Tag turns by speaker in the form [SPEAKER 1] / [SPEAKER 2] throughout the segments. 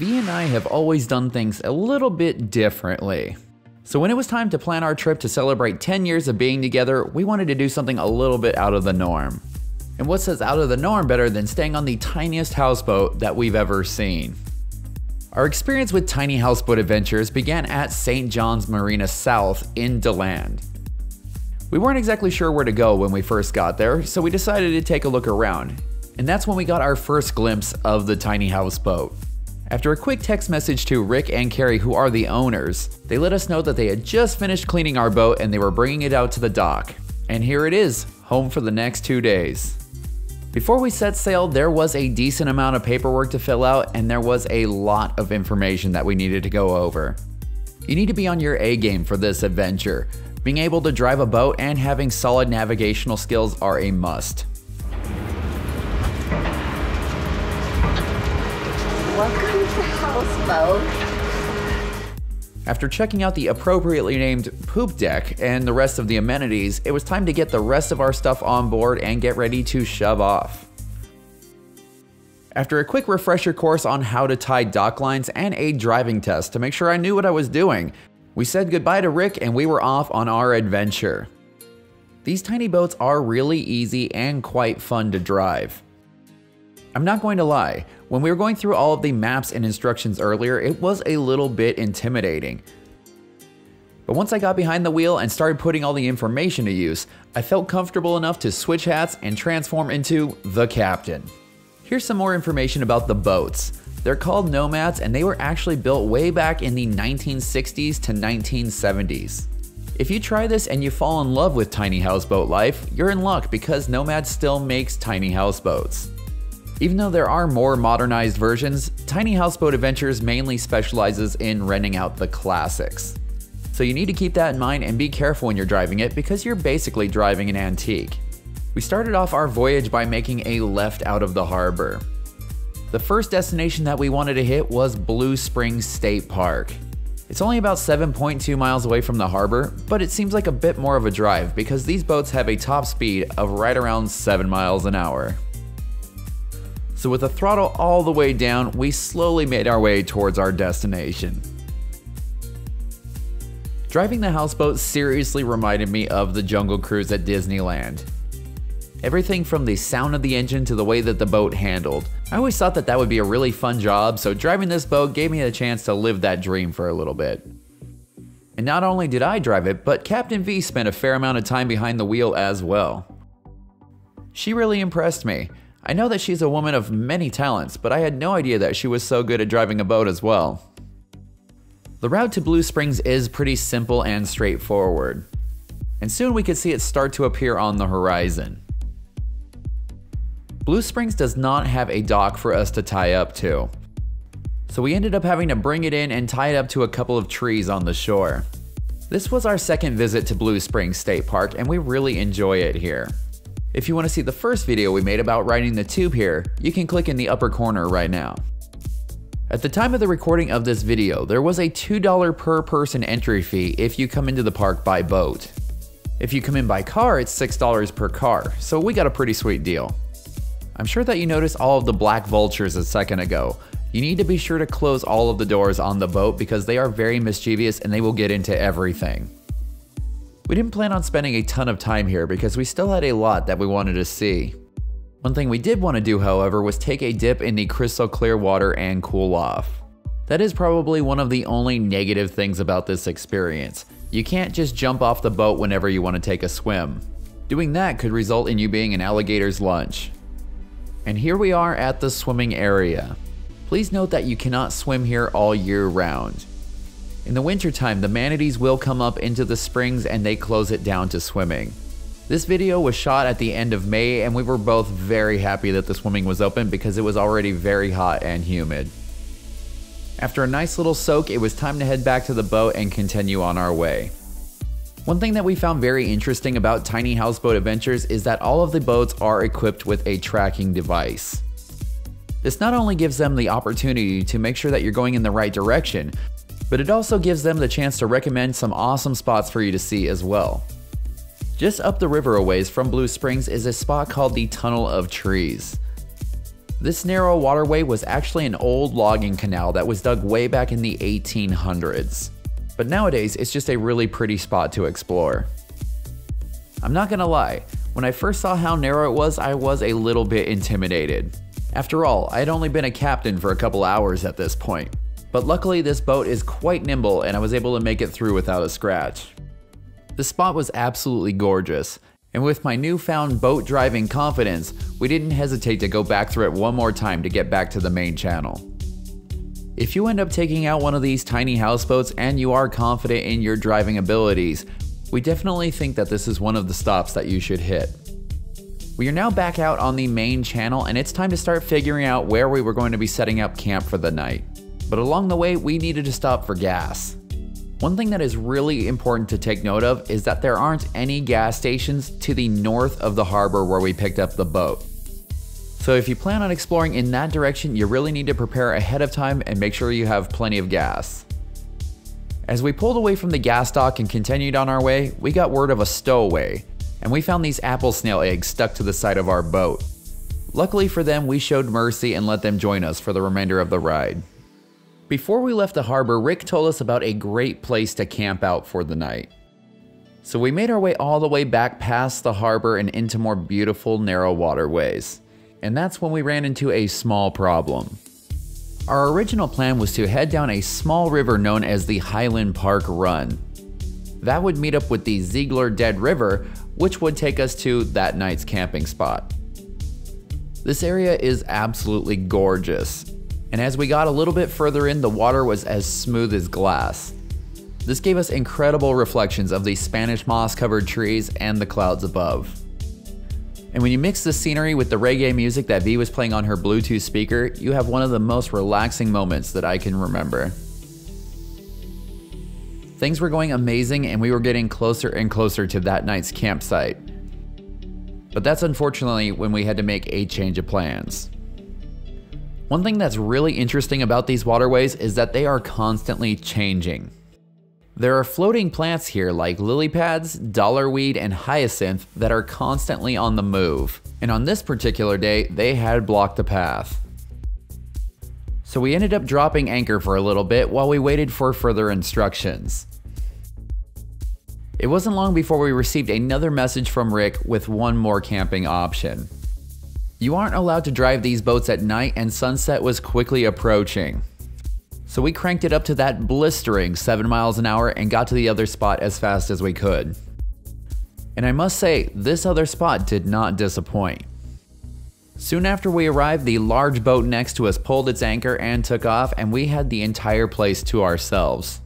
[SPEAKER 1] V and I have always done things a little bit differently. So when it was time to plan our trip to celebrate 10 years of being together, we wanted to do something a little bit out of the norm. And what says out of the norm better than staying on the tiniest houseboat that we've ever seen? Our experience with tiny houseboat adventures began at St. John's Marina South in DeLand. We weren't exactly sure where to go when we first got there, so we decided to take a look around. And that's when we got our first glimpse of the tiny houseboat. After a quick text message to Rick and Carrie, who are the owners, they let us know that they had just finished cleaning our boat and they were bringing it out to the dock. And here it is, home for the next two days. Before we set sail, there was a decent amount of paperwork to fill out and there was a lot of information that we needed to go over. You need to be on your A game for this adventure. Being able to drive a boat and having solid navigational skills are a must.
[SPEAKER 2] Welcome to Houseboat.
[SPEAKER 1] After checking out the appropriately named poop deck and the rest of the amenities, it was time to get the rest of our stuff on board and get ready to shove off. After a quick refresher course on how to tie dock lines and a driving test to make sure I knew what I was doing, we said goodbye to Rick and we were off on our adventure. These tiny boats are really easy and quite fun to drive. I'm not going to lie, when we were going through all of the maps and instructions earlier, it was a little bit intimidating. But once I got behind the wheel and started putting all the information to use, I felt comfortable enough to switch hats and transform into the captain. Here's some more information about the boats. They're called Nomads and they were actually built way back in the 1960s to 1970s. If you try this and you fall in love with tiny houseboat life, you're in luck because Nomad still makes tiny houseboats. Even though there are more modernized versions, Tiny Houseboat Adventures mainly specializes in renting out the classics. So you need to keep that in mind and be careful when you're driving it because you're basically driving an antique. We started off our voyage by making a left out of the harbor. The first destination that we wanted to hit was Blue Springs State Park. It's only about 7.2 miles away from the harbor, but it seems like a bit more of a drive because these boats have a top speed of right around 7 miles an hour. So with the throttle all the way down, we slowly made our way towards our destination. Driving the houseboat seriously reminded me of the Jungle Cruise at Disneyland. Everything from the sound of the engine to the way that the boat handled. I always thought that that would be a really fun job, so driving this boat gave me a chance to live that dream for a little bit. And not only did I drive it, but Captain V spent a fair amount of time behind the wheel as well. She really impressed me. I know that she's a woman of many talents, but I had no idea that she was so good at driving a boat as well. The route to Blue Springs is pretty simple and straightforward, and soon we could see it start to appear on the horizon. Blue Springs does not have a dock for us to tie up to, so we ended up having to bring it in and tie it up to a couple of trees on the shore. This was our second visit to Blue Springs State Park and we really enjoy it here. If you want to see the first video we made about riding the tube here, you can click in the upper corner right now. At the time of the recording of this video, there was a $2 per person entry fee if you come into the park by boat. If you come in by car, it's $6 per car, so we got a pretty sweet deal. I'm sure that you noticed all of the black vultures a second ago. You need to be sure to close all of the doors on the boat because they are very mischievous and they will get into everything. We didn't plan on spending a ton of time here because we still had a lot that we wanted to see. One thing we did want to do, however, was take a dip in the crystal clear water and cool off. That is probably one of the only negative things about this experience. You can't just jump off the boat whenever you want to take a swim. Doing that could result in you being an alligator's lunch. And here we are at the swimming area. Please note that you cannot swim here all year round. In the wintertime, the manatees will come up into the springs and they close it down to swimming. This video was shot at the end of May and we were both very happy that the swimming was open because it was already very hot and humid. After a nice little soak, it was time to head back to the boat and continue on our way. One thing that we found very interesting about Tiny Houseboat Adventures is that all of the boats are equipped with a tracking device. This not only gives them the opportunity to make sure that you're going in the right direction, but it also gives them the chance to recommend some awesome spots for you to see as well. Just up the river a ways from Blue Springs is a spot called the Tunnel of Trees. This narrow waterway was actually an old logging canal that was dug way back in the 1800s. But nowadays, it's just a really pretty spot to explore. I'm not gonna lie, when I first saw how narrow it was, I was a little bit intimidated. After all, I had only been a captain for a couple hours at this point. But luckily this boat is quite nimble and I was able to make it through without a scratch. The spot was absolutely gorgeous, and with my newfound boat driving confidence, we didn't hesitate to go back through it one more time to get back to the main channel. If you end up taking out one of these tiny houseboats and you are confident in your driving abilities, we definitely think that this is one of the stops that you should hit. We are now back out on the main channel and it's time to start figuring out where we were going to be setting up camp for the night. But along the way, we needed to stop for gas. One thing that is really important to take note of is that there aren't any gas stations to the north of the harbor where we picked up the boat. So if you plan on exploring in that direction, you really need to prepare ahead of time and make sure you have plenty of gas. As we pulled away from the gas dock and continued on our way, we got word of a stowaway, and we found these apple snail eggs stuck to the side of our boat. Luckily for them, we showed mercy and let them join us for the remainder of the ride. Before we left the harbor, Rick told us about a great place to camp out for the night. So we made our way all the way back past the harbor and into more beautiful narrow waterways. And that's when we ran into a small problem. Our original plan was to head down a small river known as the Highland Park Run. That would meet up with the Ziegler Dead River, which would take us to that night's camping spot. This area is absolutely gorgeous, and as we got a little bit further in, the water was as smooth as glass. This gave us incredible reflections of the Spanish moss covered trees and the clouds above. And when you mix the scenery with the reggae music that V was playing on her Bluetooth speaker, you have one of the most relaxing moments that I can remember. Things were going amazing and we were getting closer and closer to that night's campsite. But that's unfortunately when we had to make a change of plans. One thing that's really interesting about these waterways is that they are constantly changing. There are floating plants here like lily pads, dollarweed, and hyacinth that are constantly on the move. And on this particular day, they had blocked the path. So we ended up dropping anchor for a little bit while we waited for further instructions. It wasn't long before we received another message from Rick with one more camping option. You aren't allowed to drive these boats at night and sunset was quickly approaching. So we cranked it up to that blistering 7 miles an hour and got to the other spot as fast as we could. And I must say, this other spot did not disappoint. Soon after we arrived, the large boat next to us pulled its anchor and took off, and we had the entire place to ourselves.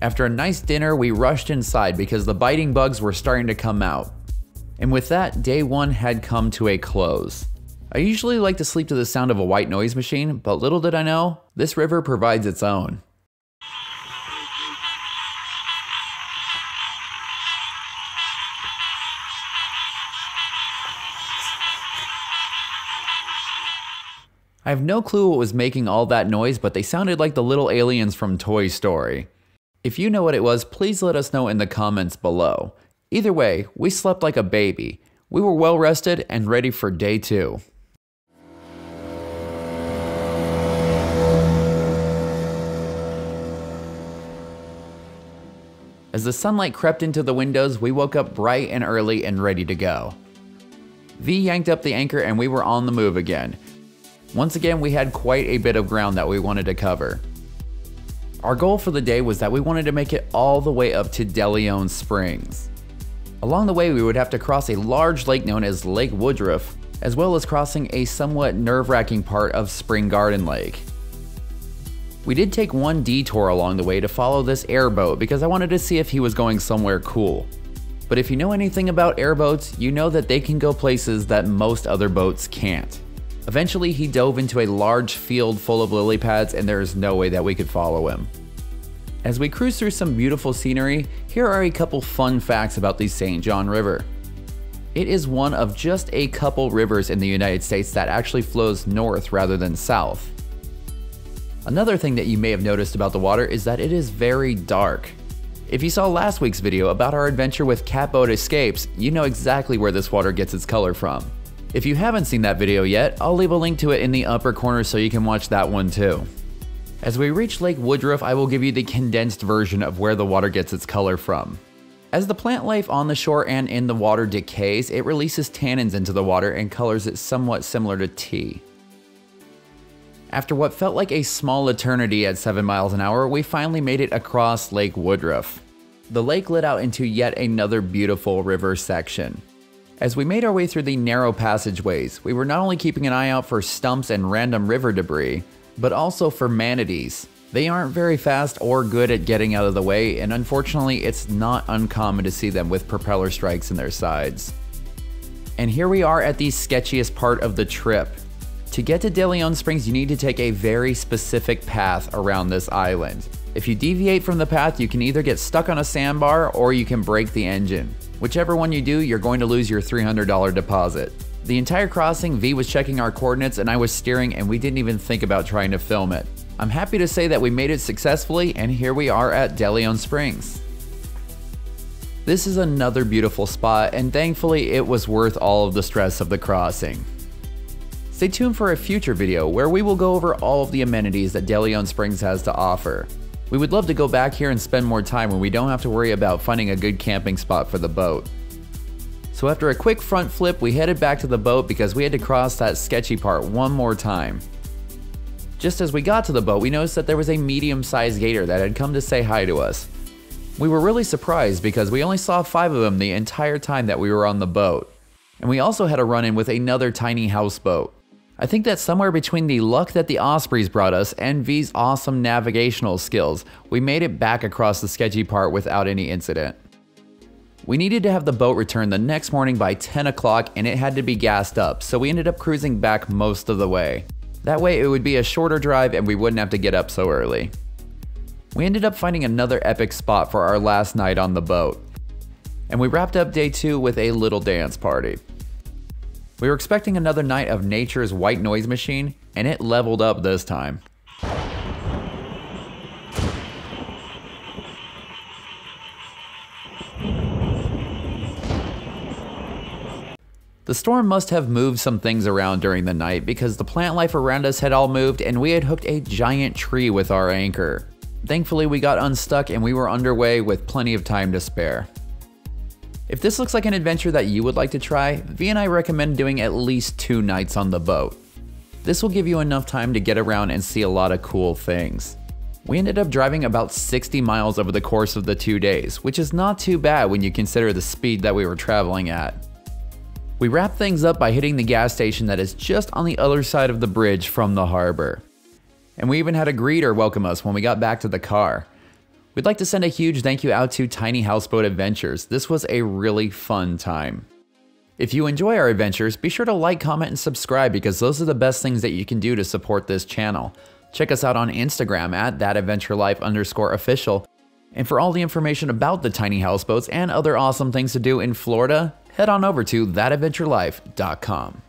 [SPEAKER 1] After a nice dinner, we rushed inside because the biting bugs were starting to come out. And with that, day one had come to a close. I usually like to sleep to the sound of a white noise machine, but little did I know, this river provides its own. I have no clue what was making all that noise, but they sounded like the little aliens from Toy Story. If you know what it was, please let us know in the comments below. Either way, we slept like a baby. We were well rested and ready for day two. As the sunlight crept into the windows, we woke up bright and early and ready to go. V yanked up the anchor and we were on the move again. Once again, we had quite a bit of ground that we wanted to cover. Our goal for the day was that we wanted to make it all the way up to DeLeon Springs. Along the way, we would have to cross a large lake known as Lake Woodruff, as well as crossing a somewhat nerve-wracking part of Spring Garden Lake. We did take one detour along the way to follow this airboat because I wanted to see if he was going somewhere cool. But if you know anything about airboats, you know that they can go places that most other boats can't. Eventually, he dove into a large field full of lily pads and there is no way that we could follow him. As we cruise through some beautiful scenery, here are a couple fun facts about the St. John River. It is one of just a couple rivers in the United States that actually flows north rather than south. Another thing that you may have noticed about the water is that it is very dark. If you saw last week's video about our adventure with Catboat Escapes, you know exactly where this water gets its color from. If you haven't seen that video yet, I'll leave a link to it in the upper corner so you can watch that one too. As we reach Lake Woodruff, I will give you the condensed version of where the water gets its color from. As the plant life on the shore and in the water decays, it releases tannins into the water and colors it somewhat similar to tea. After what felt like a small eternity at 7 miles an hour, we finally made it across Lake Woodruff. The lake lit out into yet another beautiful river section. As we made our way through the narrow passageways, we were not only keeping an eye out for stumps and random river debris, but also for manatees. They aren't very fast or good at getting out of the way, and unfortunately, it's not uncommon to see them with propeller strikes in their sides. And here we are at the sketchiest part of the trip. To get to De Leon Springs, you need to take a very specific path around this island. If you deviate from the path, you can either get stuck on a sandbar or you can break the engine. Whichever one you do, you're going to lose your $300 deposit. The entire crossing, V was checking our coordinates and I was steering and we didn't even think about trying to film it. I'm happy to say that we made it successfully and here we are at De Leon Springs. This is another beautiful spot and thankfully it was worth all of the stress of the crossing. Stay tuned for a future video where we will go over all of the amenities that De Leon Springs has to offer. We would love to go back here and spend more time when we don't have to worry about finding a good camping spot for the boat. So after a quick front flip, we headed back to the boat because we had to cross that sketchy part one more time. Just as we got to the boat, we noticed that there was a medium-sized gator that had come to say hi to us. We were really surprised because we only saw five of them the entire time that we were on the boat. And we also had a run-in with another tiny houseboat. I think that somewhere between the luck that the Ospreys brought us and V's awesome navigational skills, we made it back across the sketchy part without any incident. We needed to have the boat return the next morning by 10 o'clock and it had to be gassed up, so we ended up cruising back most of the way. That way it would be a shorter drive and we wouldn't have to get up so early. We ended up finding another epic spot for our last night on the boat. And we wrapped up day two with a little dance party. We were expecting another night of nature's white noise machine, and it leveled up this time. The storm must have moved some things around during the night because the plant life around us had all moved and we had hooked a giant tree with our anchor. Thankfully, we got unstuck and we were underway with plenty of time to spare. If this looks like an adventure that you would like to try, V and I recommend doing at least two nights on the boat. This will give you enough time to get around and see a lot of cool things. We ended up driving about 60 miles over the course of the two days, which is not too bad when you consider the speed that we were traveling at. We wrapped things up by hitting the gas station that is just on the other side of the bridge from the harbor. And we even had a greeter welcome us when we got back to the car. We'd like to send a huge thank you out to Tiny Houseboat Adventures. This was a really fun time. If you enjoy our adventures, be sure to like, comment, and subscribe because those are the best things that you can do to support this channel. Check us out on Instagram at thatadventurelife underscore official. And for all the information about the tiny houseboats and other awesome things to do in Florida, head on over to thatadventurelife.com.